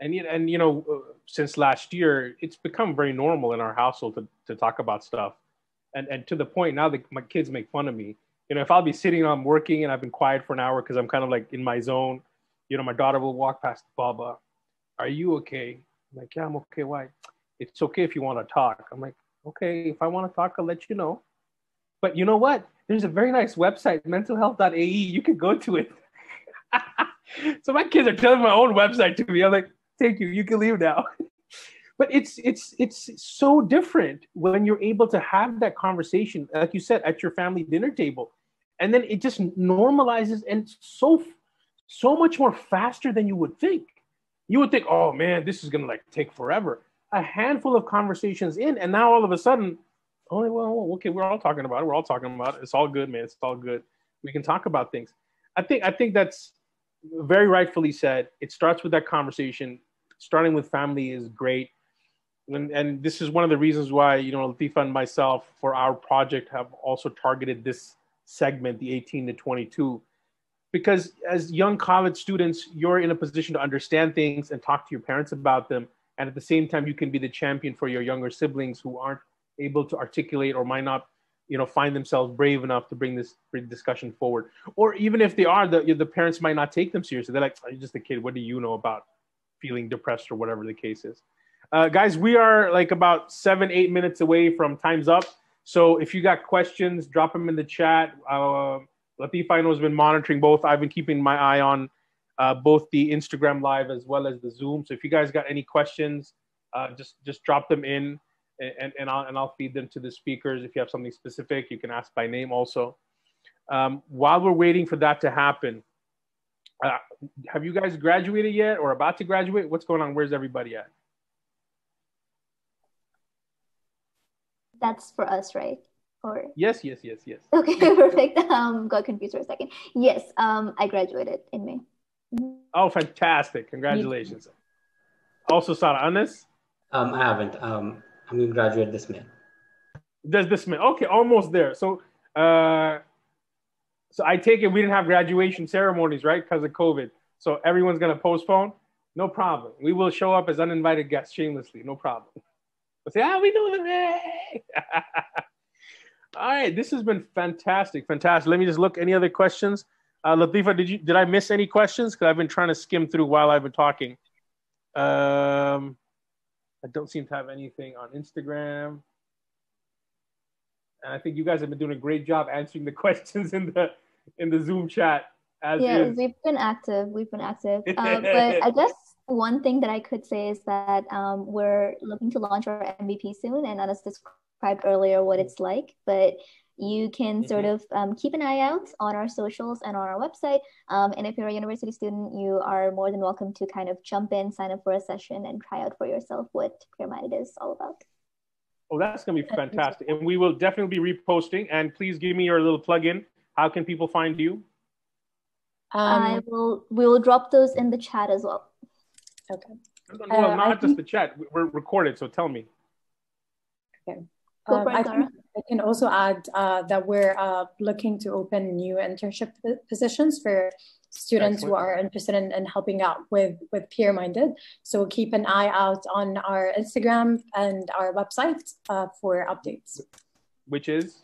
and and you know uh, since last year it's become very normal in our household to, to talk about stuff. And and to the point now that my kids make fun of me. You know if i'll be sitting i'm working and i've been quiet for an hour because i'm kind of like in my zone you know my daughter will walk past baba are you okay? I'm like yeah i'm okay. Why? It's okay if you want to talk. I'm like okay if i want to talk i'll let you know. But you know what? There's a very nice website mentalhealth.ae you can go to it. So my kids are telling my own website to me. I'm like thank you. You can leave now. but it's it's it's so different when you're able to have that conversation, like you said, at your family dinner table, and then it just normalizes and so so much more faster than you would think. You would think, oh man, this is gonna like take forever. A handful of conversations in, and now all of a sudden, oh well, okay, we're all talking about it. We're all talking about it. It's all good, man. It's all good. We can talk about things. I think I think that's very rightfully said. It starts with that conversation starting with family is great. And, and this is one of the reasons why, you know, Latifa and myself for our project have also targeted this segment, the 18 to 22. because as young college students, you're in a position to understand things and talk to your parents about them. And at the same time, you can be the champion for your younger siblings who aren't able to articulate or might not, you know, find themselves brave enough to bring this discussion forward. Or even if they are, the, the parents might not take them seriously. They're like, you're just a kid. What do you know about feeling depressed or whatever the case is? Uh, guys, we are like about seven, eight minutes away from time's up. So if you got questions, drop them in the chat. Uh, Latifa, has been monitoring both. I've been keeping my eye on uh, both the Instagram live as well as the Zoom. So if you guys got any questions, uh, just just drop them in, and, and I'll and I'll feed them to the speakers. If you have something specific, you can ask by name also. Um, while we're waiting for that to happen, uh, have you guys graduated yet or about to graduate? What's going on? Where's everybody at? That's for us, right? Or yes, yes, yes, yes. Okay, perfect. Um, got confused for a second. Yes, um, I graduated in May. Oh, fantastic! Congratulations. Also, Sarah Anas. Um, I haven't. Um, I'm going to graduate this May. Does this May? Okay, almost there. So, uh, so I take it we didn't have graduation ceremonies, right? Because of COVID. So everyone's going to postpone. No problem. We will show up as uninvited guests shamelessly. No problem. But say, ah, we doing it. All right, this has been fantastic, fantastic. Let me just look. Any other questions? Uh, Latifa, did you did I miss any questions? Because I've been trying to skim through while I've been talking. Um, I don't seem to have anything on Instagram, and I think you guys have been doing a great job answering the questions in the in the Zoom chat. As yeah, is. we've been active. We've been active. Uh, but I guess one thing that I could say is that um, we're looking to launch our MVP soon, and Anas described earlier what it's like. But you can mm-hmm. sort of um, keep an eye out on our socials and on our website. Um, and if you're a university student, you are more than welcome to kind of jump in, sign up for a session, and try out for yourself what Peer-Minded is all about. Oh, that's going to be fantastic. And we will definitely be reposting. And please give me your little plug-in. How can people find you? Um, I will. We will drop those in the chat as well. Okay. Well, uh, not just the chat. We're recorded, so tell me. Okay. Um, I, can, I, can, also add uh, that we're uh, looking to open new internship positions for students Excellent. who are interested in, in, helping out with, with peer minded. So keep an eye out on our Instagram and our website uh, for updates. Which is?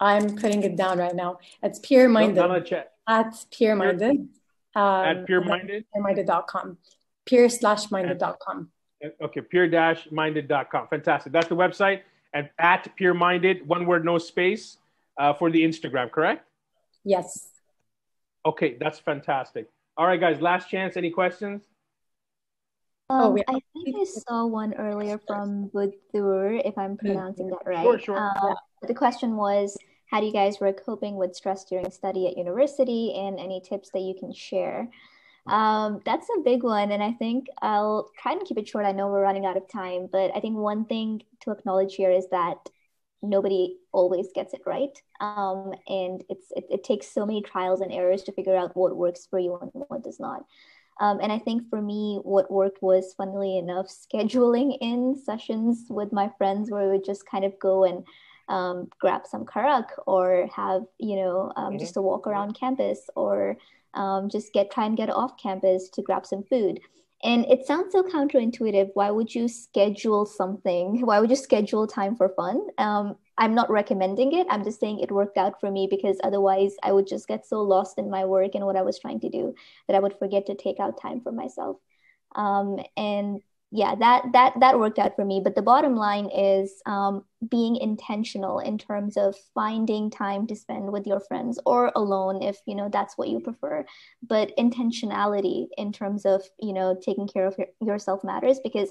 I'm putting it down right now. It's peer minded. No, at peer minded. Um, at peer minded. Peerminded.com. Peer slash minded.com. Okay, peer dash minded.com. Fantastic. That's the website and at Peer Minded, one word, no space, uh, for the Instagram, correct? Yes. Okay, that's fantastic. All right, guys, last chance. Any questions? Um, oh, I think I saw one earlier from Budur, if I'm pronouncing that right. Sure, sure. Uh, the question was, how do you guys were coping with stress during study at university and any tips that you can share? Um, that's a big one. And I think I'll try and keep it short. I know we're running out of time, but I think one thing to acknowledge here is that nobody always gets it right. Um, and it's it, it takes so many trials and errors to figure out what works for you and what does not. Um, and I think for me, what worked was, funnily enough, scheduling in sessions with my friends where we would just kind of go and um, grab some karak or have, you know, um, mm-hmm. just a walk around campus or um, just get try and get off campus to grab some food. And it sounds so counterintuitive. Why would you schedule something? Why would you schedule time for fun? Um, i'm not recommending it. I'm just saying it worked out for me because otherwise i would just get so lost in my work and what i was trying to do that i would forget to take out time for myself. Um, and yeah that that that worked out for me. But the bottom line is um, being intentional in terms of finding time to spend with your friends or alone if you know that's what you prefer. But intentionality in terms of you know taking care of your, yourself matters because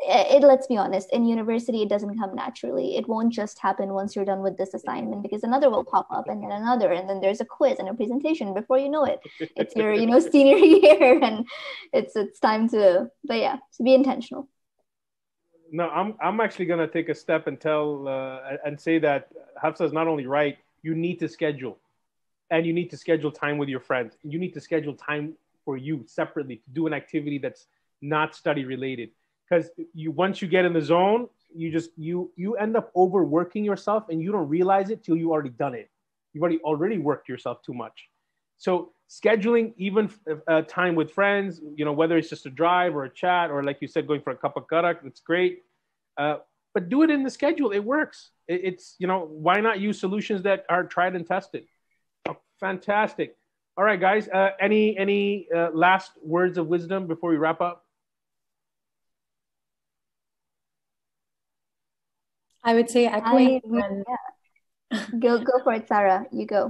it, let's be honest in university it doesn't come naturally. It won't just happen once you're done with this assignment because another will pop up and then another and then there's a quiz and a presentation before you know it. It's your you know senior year and it's it's time to but yeah to be intentional. No i'm i'm actually going to take a step and tell uh, and say that hafsa is not only right you need to schedule. And you need to schedule time with your friends. You need to schedule time for you separately to do an activity that's not study related because you once you get in the zone, you just you you end up overworking yourself and you don't realize it till you already done it. You've already already worked yourself too much. So scheduling even uh, time with friends, you know, whether it's just a drive or a chat or like you said, going for a cup of karak, it's great. Uh, but do it in the schedule. It works. It, it's, you know, why not use solutions that are tried and tested? Oh, fantastic. All right, guys. Uh, any any uh, last words of wisdom before we wrap up? I would say echoing. I, yeah. go go for it, Sarah. You go.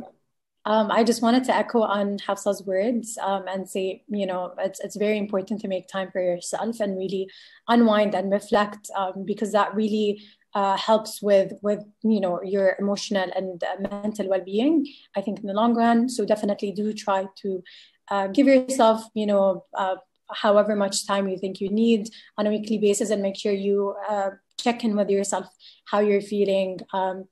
Um, I just wanted to echo on Hafsa's words um, and say, you know, it's, it's very important to make time for yourself and really unwind and reflect um, because that really uh, helps with, with, you know, your emotional and uh, mental well-being, I think in the long run. So definitely do try to uh, give yourself, you know, uh, however much time you think you need on a weekly basis and make sure you uh, check in with yourself, how you're feeling, um,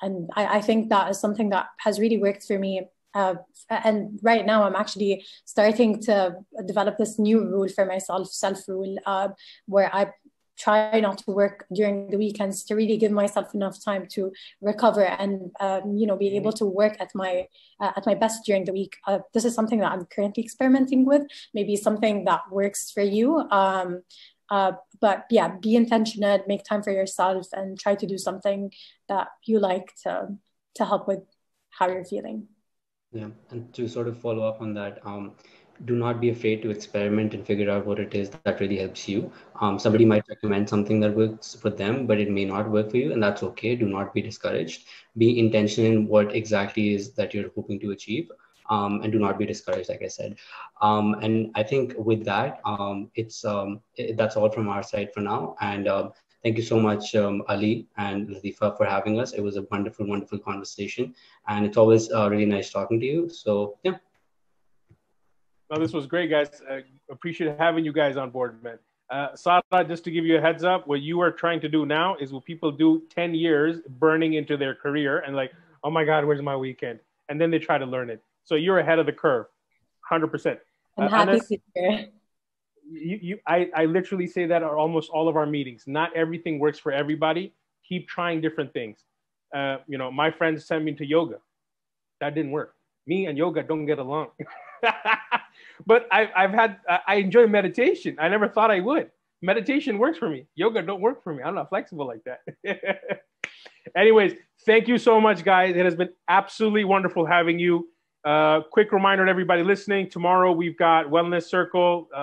and I, I think that is something that has really worked for me uh, and right now i'm actually starting to develop this new rule for myself self rule uh, where i try not to work during the weekends to really give myself enough time to recover and um, you know be able to work at my uh, at my best during the week. Uh, this is something that i'm currently experimenting with. Maybe something that works for you um, uh, but yeah, be intentional, make time for yourself, and try to do something that you like to to help with how you're feeling. Yeah, and to sort of follow up on that, um, do not be afraid to experiment and figure out what it is that really helps you. Um, somebody might recommend something that works for them, but it may not work for you, and that's okay. Do not be discouraged. Be intentional in what exactly is that you're hoping to achieve um, and do not be discouraged, like I said. Um, and I think with that, um, it's um, it, that's all from our side for now. And um, thank you so much, Ali and Latifa, for having us. It was a wonderful, wonderful conversation, and it's always uh, really nice talking to you. So yeah. No, this was great, guys. Uh, appreciate having you guys on board, man. Uh, Sarah, just to give you a heads up, what you are trying to do now is what people do 10 years burning into their career and like, oh my God, where's my weekend? And then they try to learn it. So you're ahead of the curve, hundred percent. I'm uh, happy to hear. You, you, I, I literally say that at almost all of our meetings. Not everything works for everybody. Keep trying different things. Uh, you know, my friends sent me to yoga. That didn't work. Me and yoga don't get along. but I, I've had, I enjoy meditation. I never thought I would. Meditation works for me. Yoga don't work for me. I'm not flexible like that. Anyways, thank you so much, guys. It has been absolutely wonderful having you. Uh, quick reminder to everybody listening tomorrow we've got Wellness Circle. Uh,